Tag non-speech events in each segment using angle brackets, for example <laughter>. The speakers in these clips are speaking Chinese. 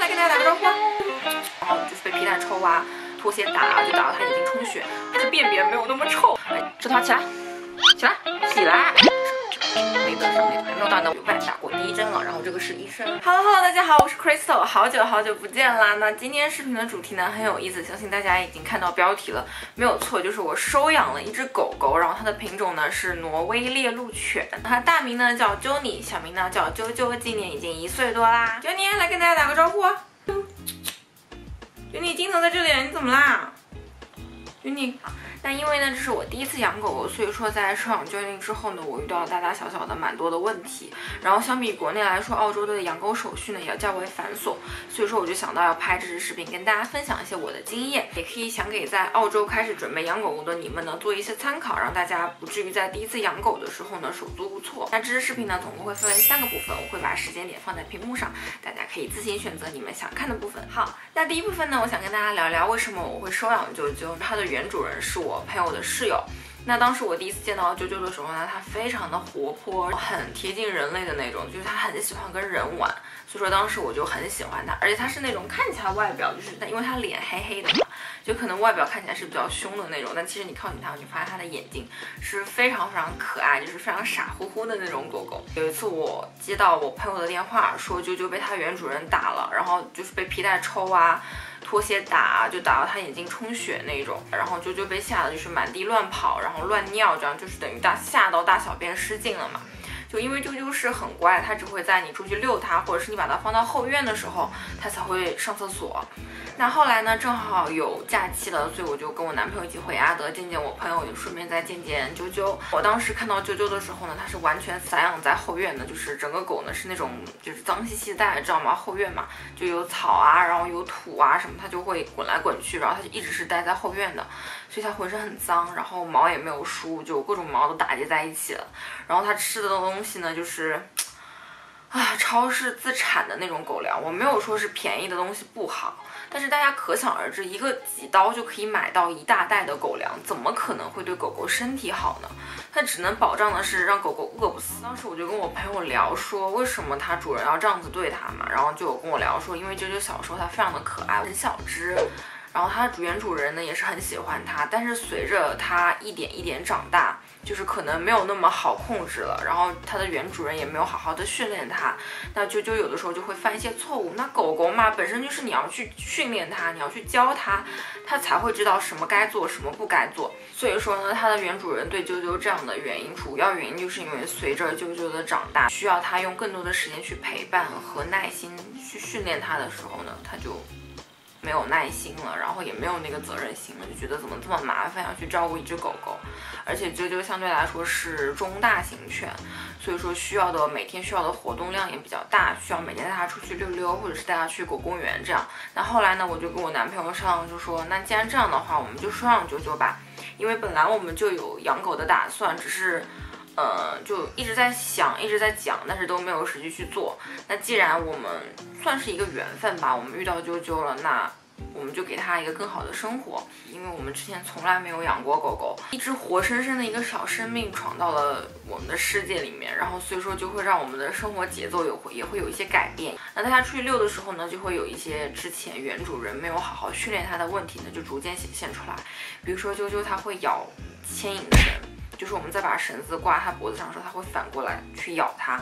来跟大家打个招呼。然后就是被皮蛋抽啊，拖鞋打啊，就打到他眼睛充血，它的便便没有那么臭。哎，这他起来，起来，起来。没得上，没有到的，有外打过第一针了。然后这个是医生。Hello Hello，大家好，我是 Crystal，好久好久不见啦。那今天视频的主题呢很有意思，相信大家已经看到标题了，没有错，就是我收养了一只狗狗，然后它的品种呢是挪威猎鹿犬，它大名呢叫 Jony，小名呢叫啾啾，今年已经一岁多啦。Jony 来跟大家打个招呼。Jony 镜头在这里，你怎么啦？Jony。那因为呢，这是我第一次养狗狗，所以说在收养 Jenny 之后呢，我遇到了大大小小的蛮多的问题。然后相比国内来说，澳洲的养狗手续呢也较为繁琐，所以说我就想到要拍这支视频，跟大家分享一些我的经验，也可以想给在澳洲开始准备养狗狗的你们呢做一些参考，让大家不至于在第一次养狗的时候呢手足无措。那这支视频呢总共会分为三个部分，我会把时间点放在屏幕上，大可以自行选择你们想看的部分。好，那第一部分呢，我想跟大家聊聊为什么我会收养啾啾，它的原主人是我。朋友的室友，那当时我第一次见到啾啾的时候呢，它非常的活泼，很贴近人类的那种，就是它很喜欢跟人玩，所以说当时我就很喜欢它，而且它是那种看起来外表就是，因为它脸黑黑的，就可能外表看起来是比较凶的那种，但其实你靠近它，你发现它的眼睛是非常非常可爱，就是非常傻乎乎的那种狗狗。有一次我接到我朋友的电话，说啾啾被它原主人打了，然后就是被皮带抽啊。拖鞋打就打到他眼睛充血那种，然后啾啾被吓得就是满地乱跑，然后乱尿，这样就是等于大吓到大小便失禁了嘛。就因为啾啾是很乖，它只会在你出去遛它，或者是你把它放到后院的时候，它才会上厕所。那后来呢，正好有假期了，所以我就跟我男朋友一起回阿德见见我朋友，就顺便再见见啾啾。我当时看到啾啾的时候呢，它是完全散养在后院的，就是整个狗呢是那种就是脏兮兮的，大家知道吗？后院嘛，就有草啊，然后有土啊什么，它就会滚来滚去，然后它就一直是待在后院的，所以它浑身很脏，然后毛也没有梳，就各种毛都打结在一起了。然后它吃的东西呢，就是。啊，超市自产的那种狗粮，我没有说是便宜的东西不好，但是大家可想而知，一个几刀就可以买到一大袋的狗粮，怎么可能会对狗狗身体好呢？它只能保障的是让狗狗饿不死。当时我就跟我朋友聊说，为什么它主人要这样子对它嘛，然后就有跟我聊说，因为啾啾小时候它非常的可爱，很小只。然后它的原主人呢也是很喜欢它，但是随着它一点一点长大，就是可能没有那么好控制了。然后它的原主人也没有好好的训练它，那啾啾有的时候就会犯一些错误。那狗狗嘛，本身就是你要去训练它，你要去教它，它才会知道什么该做，什么不该做。所以说呢，它的原主人对啾啾这样的原因，主要原因就是因为随着啾啾的长大，需要它用更多的时间去陪伴和耐心去训练它的时候呢，它就。没有耐心了，然后也没有那个责任心了，就觉得怎么这么麻烦，要去照顾一只狗狗，而且啾啾相对来说是中大型犬，所以说需要的每天需要的活动量也比较大，需要每天带它出去溜溜，或者是带它去狗公园这样。那后来呢，我就跟我男朋友商量，就说那既然这样的话，我们就收养啾啾吧，因为本来我们就有养狗的打算，只是。呃，就一直在想，一直在讲，但是都没有实际去做。那既然我们算是一个缘分吧，我们遇到啾啾了，那我们就给它一个更好的生活。因为我们之前从来没有养过狗狗，一只活生生的一个小生命闯到了我们的世界里面，然后所以说就会让我们的生活节奏有也会有一些改变。那带它出去遛的时候呢，就会有一些之前原主人没有好好训练它的问题呢，就逐渐显现出来。比如说啾啾它会咬牵引绳。就是我们在把绳子挂它脖子上的时候，它会反过来去咬它，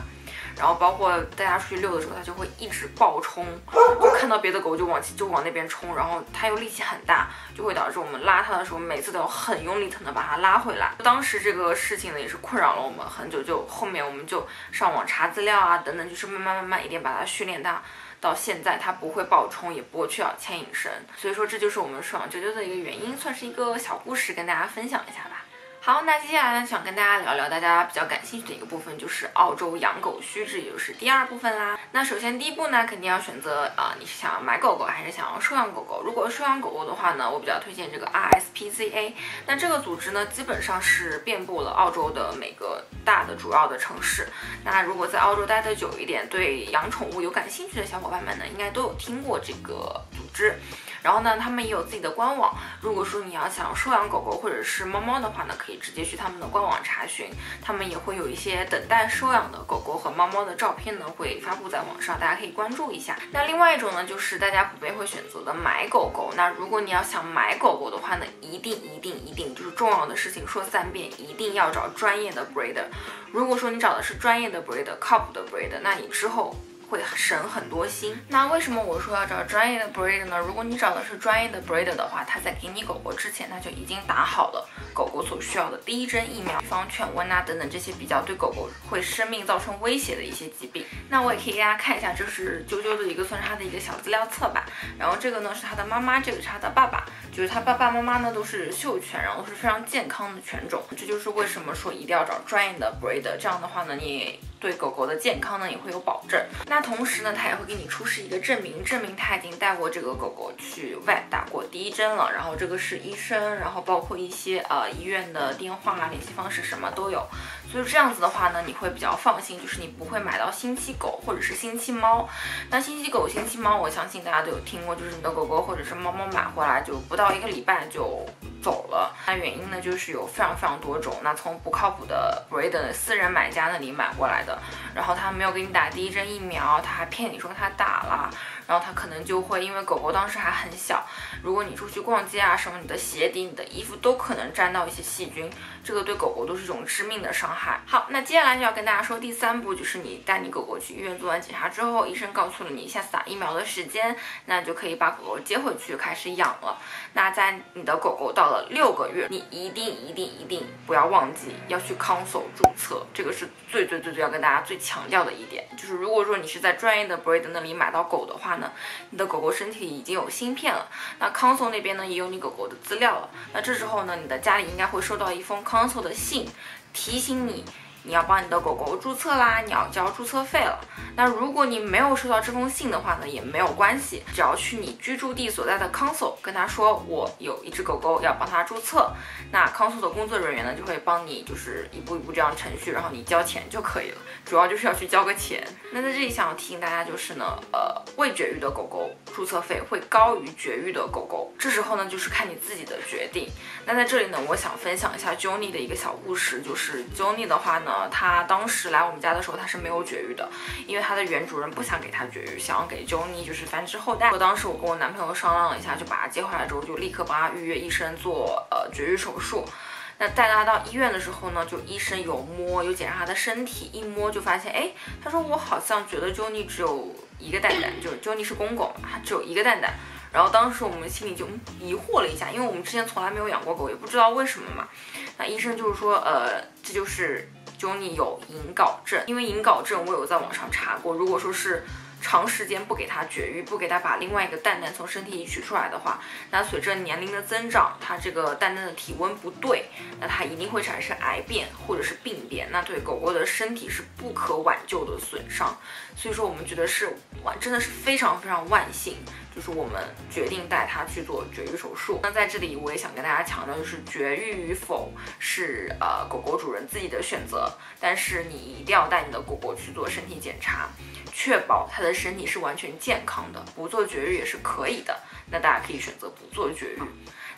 然后包括带它出去遛的时候，它就会一直暴冲，就看到别的狗就往就往那边冲，然后它又力气很大，就会导致我们拉它的时候，每次都要很用力才能把它拉回来。当时这个事情呢，也是困扰了我们很久，就后面我们就上网查资料啊，等等，就是慢慢慢慢一点把它训练大，到现在它不会暴冲，也不会去咬牵引绳。所以说这就是我们收养啾啾的一个原因，算是一个小故事跟大家分享一下吧。好，那接下来呢，想跟大家聊聊大家比较感兴趣的一个部分，就是澳洲养狗须知，也就是第二部分啦。那首先第一步呢，肯定要选择啊，你是想要买狗狗还是想要收养狗狗？如果收养狗狗的话呢，我比较推荐这个 RSPCA。那这个组织呢，基本上是遍布了澳洲的每个大的主要的城市。那如果在澳洲待得久一点，对养宠物有感兴趣的小伙伴们呢，应该都有听过这个组织。然后呢，他们也有自己的官网。如果说你要想收养狗狗或者是猫猫的话呢，可以直接去他们的官网查询。他们也会有一些等待收养的狗狗和猫猫的照片呢，会发布在网上，大家可以关注一下。那另外一种呢，就是大家普遍会选择的买狗狗。那如果你要想买狗狗的话呢，一定一定一定就是重要的事情说三遍，一定要找专业的 breeder。如果说你找的是专业的 breeder，靠谱的 breeder，那你之后。会省很多心。那为什么我说要找专业的 breeder 呢？如果你找的是专业的 breeder 的话，他在给你狗狗之前，他就已经打好了狗狗所需要的第一针疫苗，预防犬瘟啊等等这些比较对狗狗会生命造成威胁的一些疾病。那我也可以给大家看一下，这是啾啾的一个算是他的一个小资料册吧。然后这个呢是他的妈妈，这个是他的爸爸，就是他爸爸妈妈呢都是秀犬，然后是非常健康的犬种。这就是为什么说一定要找专业的 breeder，这样的话呢你。对狗狗的健康呢也会有保证，那同时呢，他也会给你出示一个证明，证明他已经带过这个狗狗去外打过第一针了，然后这个是医生，然后包括一些呃医院的电话、联系方式什么都有，所以这样子的话呢，你会比较放心，就是你不会买到星期狗或者是星期猫。那星期狗、星期猫，我相信大家都有听过，就是你的狗狗或者是猫猫买回来就不到一个礼拜就。走了，那原因呢，就是有非常非常多种。那从不靠谱的 breeder 私人买家那里买过来的，然后他没有给你打第一针疫苗，他还骗你说他打了。然后它可能就会因为狗狗当时还很小，如果你出去逛街啊什么，你的鞋底、你的衣服都可能沾到一些细菌，这个对狗狗都是一种致命的伤害。好，那接下来就要跟大家说第三步，就是你带你狗狗去医院做完检查之后，医生告诉了你下次打疫苗的时间，那就可以把狗狗接回去开始养了。那在你的狗狗到了六个月，你一定一定一定不要忘记要去 c o n s o l 注册，这个是最最最最要跟大家最强调的一点，就是如果说你是在专业的 breed 那里买到狗的话呢。你的狗狗身体已经有芯片了，那 c o n s o l 那边呢也有你狗狗的资料了，那这时候呢，你的家里应该会收到一封 c o n s o l 的信，提醒你。你要帮你的狗狗注册啦，你要交注册费了。那如果你没有收到这封信的话呢，也没有关系，只要去你居住地所在的 console 跟他说，我有一只狗狗要帮他注册，那 console 的工作人员呢就会帮你，就是一步一步这样程序，然后你交钱就可以了。主要就是要去交个钱。那在这里想要提醒大家就是呢，呃，未绝育的狗狗注册费会高于绝育的狗狗，这时候呢就是看你自己的决定。那在这里呢，我想分享一下 Johnny 的一个小故事，就是 Johnny 的话呢。呃，他当时来我们家的时候，他是没有绝育的，因为他的原主人不想给他绝育，想要给 Johnny 就是繁殖后代。我当时我跟我男朋友商量了一下，就把他接回来之后，就立刻帮他预约医生做呃绝育手术。那带他到医院的时候呢，就医生有摸，有检查他的身体，一摸就发现，哎，他说我好像觉得 Johnny 只有一个蛋蛋，就 Johnny 是公狗，他只有一个蛋蛋。然后当时我们心里就疑惑了一下，因为我们之前从来没有养过狗，也不知道为什么嘛。那医生就是说，呃，这就是。Jony 有隐睾症，因为隐睾症我有在网上查过，如果说是长时间不给它绝育，不给它把另外一个蛋蛋从身体里取出来的话，那随着年龄的增长，它这个蛋蛋的体温不对，那它一定会产生癌变或者是病变，那对狗狗的身体是不可挽救的损伤。所以说我们觉得是万真的是非常非常万幸。就是我们决定带它去做绝育手术。那在这里，我也想跟大家强调，就是绝育与否是呃狗狗主人自己的选择，但是你一定要带你的狗狗去做身体检查，确保它的身体是完全健康的。不做绝育也是可以的，那大家可以选择不做绝育。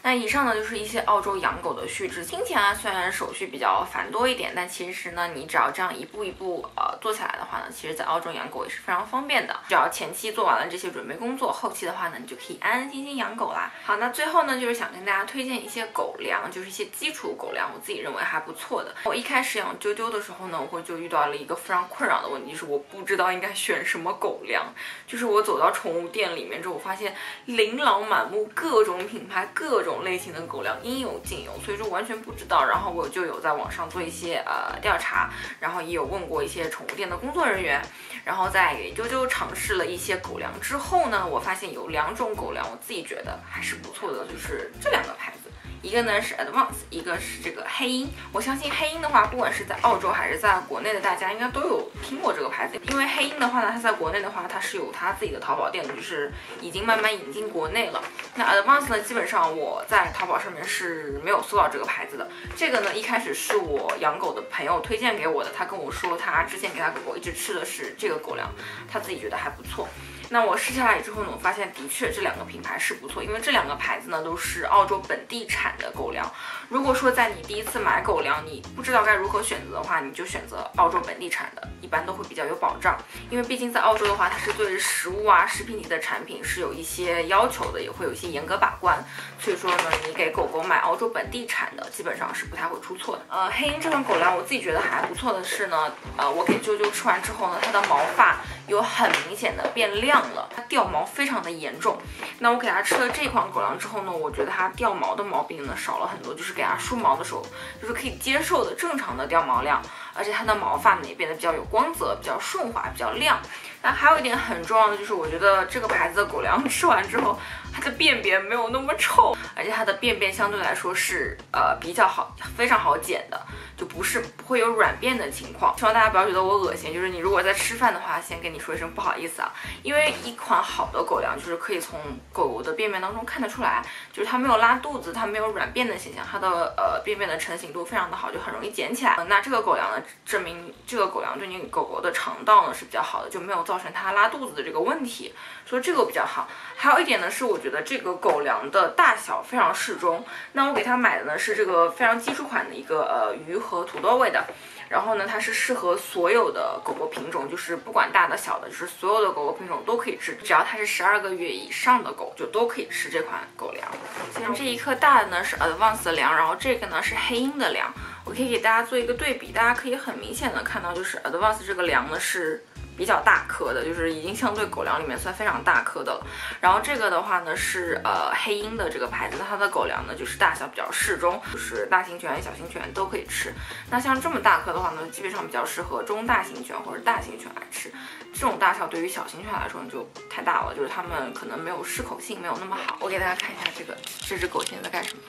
那以上呢就是一些澳洲养狗的须知，听起来虽然手续比较繁多一点，但其实呢，你只要这样一步一步呃做起来的话呢，其实在澳洲养狗也是非常方便的。只要前期做完了这些准备工作，后期的话呢，你就可以安安心心养狗啦。好，那最后呢，就是想跟大家推荐一些狗粮，就是一些基础狗粮，我自己认为还不错的。我一开始养啾啾的时候呢，我就遇到了一个非常困扰的问题，就是我不知道应该选什么狗粮。就是我走到宠物店里面之后，我发现琳琅满目，各种品牌，各种。种类型的狗粮应有尽有，所以说完全不知道。然后我就有在网上做一些呃调查，然后也有问过一些宠物店的工作人员，然后在给啾啾尝试了一些狗粮之后呢，我发现有两种狗粮我自己觉得还是不错的，就是这两个牌子。一个呢是 Advance，一个是这个黑鹰。我相信黑鹰的话，不管是在澳洲还是在国内的大家应该都有听过这个牌子。因为黑鹰的话呢，它在国内的话，它是有它自己的淘宝店的，就是已经慢慢引进国内了。那 Advance 呢，基本上我在淘宝上面是没有搜到这个牌子的。这个呢，一开始是我养狗的朋友推荐给我的，他跟我说他之前给他狗狗一直吃的是这个狗粮，他自己觉得还不错。那我试下来之后呢，我发现的确这两个品牌是不错，因为这两个牌子呢都是澳洲本地产的狗粮。如如果说在你第一次买狗粮，你不知道该如何选择的话，你就选择澳洲本地产的，一般都会比较有保障。因为毕竟在澳洲的话，它是对食物啊、食品级的产品是有一些要求的，也会有一些严格把关。所以说呢，你给狗狗买澳洲本地产的，基本上是不太会出错的。呃，黑鹰这款狗粮，我自己觉得还不错的是呢，呃，我给啾啾吃完之后呢，它的毛发有很明显的变亮了，它掉毛非常的严重。那我给它吃了这款狗粮之后呢，我觉得它掉毛的毛病呢少了很多，就是给它梳毛的时候，就是可以接受的正常的掉毛量，而且它的毛发呢也变得比较有光泽，比较顺滑，比较亮。那还有一点很重要的就是，我觉得这个牌子的狗粮 <laughs> 吃完之后，它的便便没有那么臭，而且它的便便相对来说是呃比较好，非常好捡的。就不是不会有软便的情况，希望大家不要觉得我恶心。就是你如果在吃饭的话，先跟你说一声不好意思啊。因为一款好的狗粮就是可以从狗狗的便便当中看得出来，就是它没有拉肚子，它没有软便的现象，它的呃便便的成型度非常的好，就很容易捡起来。那这个狗粮呢，证明这个狗粮对你狗狗的肠道呢是比较好的，就没有造成它拉肚子的这个问题，所以这个比较好。还有一点呢是，我觉得这个狗粮的大小非常适中。那我给它买的呢是这个非常基础款的一个呃鱼。和土豆味的，然后呢，它是适合所有的狗狗品种，就是不管大的小的，就是所有的狗狗品种都可以吃，只要它是十二个月以上的狗，就都可以吃这款狗粮。像这一颗大的呢是 Advance 的粮，然后这个呢是黑鹰的粮，我可以给大家做一个对比，大家可以很明显的看到，就是 Advance 这个粮呢是。比较大颗的，就是已经相对狗粮里面算非常大颗的了。然后这个的话呢是呃黑鹰的这个牌子，它的狗粮呢就是大小比较适中，就是大型犬、小型犬都可以吃。那像这么大颗的话呢，基本上比较适合中大型犬或者大型犬来吃。这种大小对于小型犬来说就太大了，就是它们可能没有适口性，没有那么好。我给大家看一下这个，这只狗现在在干什么？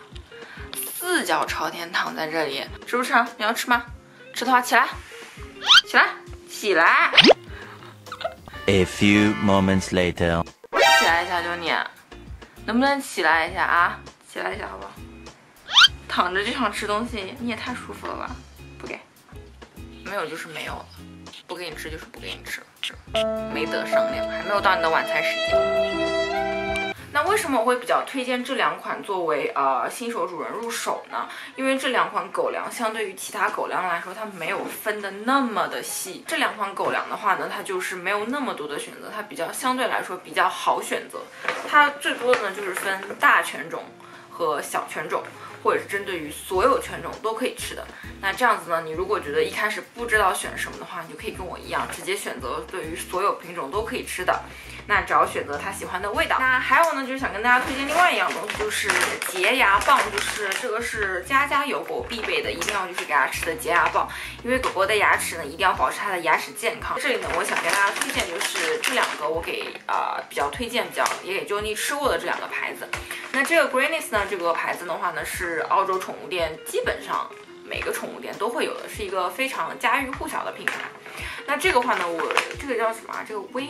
四脚朝天躺在这里，吃不吃？你要吃吗？吃的话起来，起来，起来。A few moments later，起来一下，就你，能不能起来一下啊？起来一下，好不好？躺着就想吃东西，你也太舒服了吧？不给，没有就是没有了，不给你吃就是不给你吃了，没得商量，还没有到你的晚餐时间。那为什么我会比较推荐这两款作为呃新手主人入手呢？因为这两款狗粮相对于其他狗粮来说，它没有分的那么的细。这两款狗粮的话呢，它就是没有那么多的选择，它比较相对来说比较好选择。它最多的呢就是分大犬种和小犬种，或者是针对于所有犬种都可以吃的。那这样子呢，你如果觉得一开始不知道选什么的话，你就可以跟我一样，直接选择对于所有品种都可以吃的。那只要选择它喜欢的味道。那还有呢，就是想跟大家推荐另外一样东西，就是洁牙棒，就是这个是家家有狗必备的，一定要就是给它吃的洁牙棒。因为狗狗的牙齿呢，一定要保持它的牙齿健康。这里呢，我想跟大家推荐就是这两个，我给呃比较推荐，比较也给 Johnny 吃过的这两个牌子。那这个 g r e e n e s s 呢，这个牌子的话呢，是是澳洲宠物店基本上每个宠物店都会有的，是一个非常家喻户晓的品牌。那这个话呢，我这个叫什么？这个威。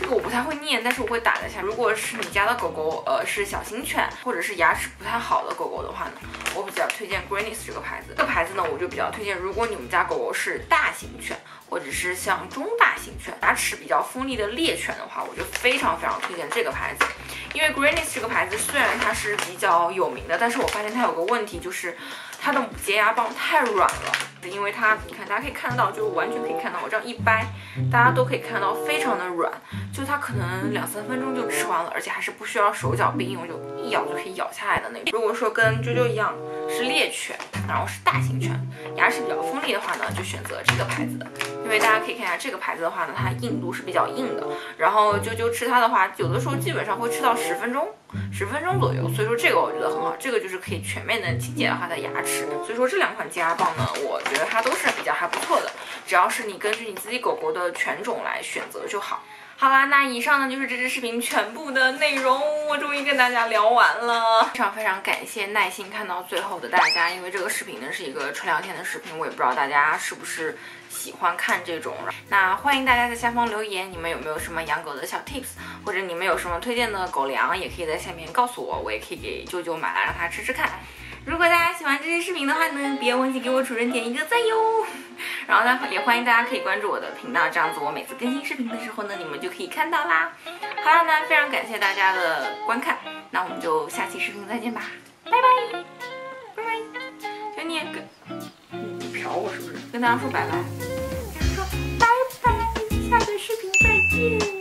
这个我不太会念，但是我会打一下。如果是你家的狗狗，呃，是小型犬，或者是牙齿不太好的狗狗的话呢，我比较推荐 g r e e n e s s 这个牌子。这个牌子呢，我就比较推荐，如果你们家狗狗是大型犬，或者是像中大型犬，牙齿比较锋利的猎犬的话，我就非常非常推荐这个牌子。因为 g r e e n e s s 这个牌子虽然它是比较有名的，但是我发现它有个问题，就是它的洁牙棒太软了。因为它，你看，大家可以看得到，就完全可以看到，我这样一掰，大家都可以看到，非常的软，就它可能两三分钟就吃完了，而且还是不需要手脚并用，就一咬就可以咬下来的那种。如果说跟啾啾一样是猎犬，然后是大型犬，牙齿比较锋利的话呢，就选择这个牌子的，因为大家可以看一下这个牌子的话呢，它硬度是比较硬的，然后啾啾吃它的话，有的时候基本上会吃到十分钟。十分钟左右，所以说这个我觉得很好，这个就是可以全面的清洁它的牙齿。所以说这两款洁牙棒呢，我觉得它都是比较还不错的，只要是你根据你自己狗狗的犬种来选择就好。好啦，那以上呢就是这支视频全部的内容，我终于跟大家聊完了，非常非常感谢耐心看到最后的大家，因为这个视频呢是一个纯聊天的视频，我也不知道大家是不是喜欢看这种。那欢迎大家在下方留言，你们有没有什么养狗的小 tips，或者你们有什么推荐的狗粮，也可以在下面告诉我，我也可以给舅舅买来让他吃吃看。如果大家喜欢这期视频的话呢，别忘记给我主人点一个赞哟。然后呢，也欢迎大家可以关注我的频道，这样子我每次更新视频的时候呢，你们就可以看到啦。好了，那非常感谢大家的观看，那我们就下期视频再见吧，拜拜，拜拜。小你跟你瞟我是不是？跟大家说拜拜，跟大家说拜拜，下个视频再见。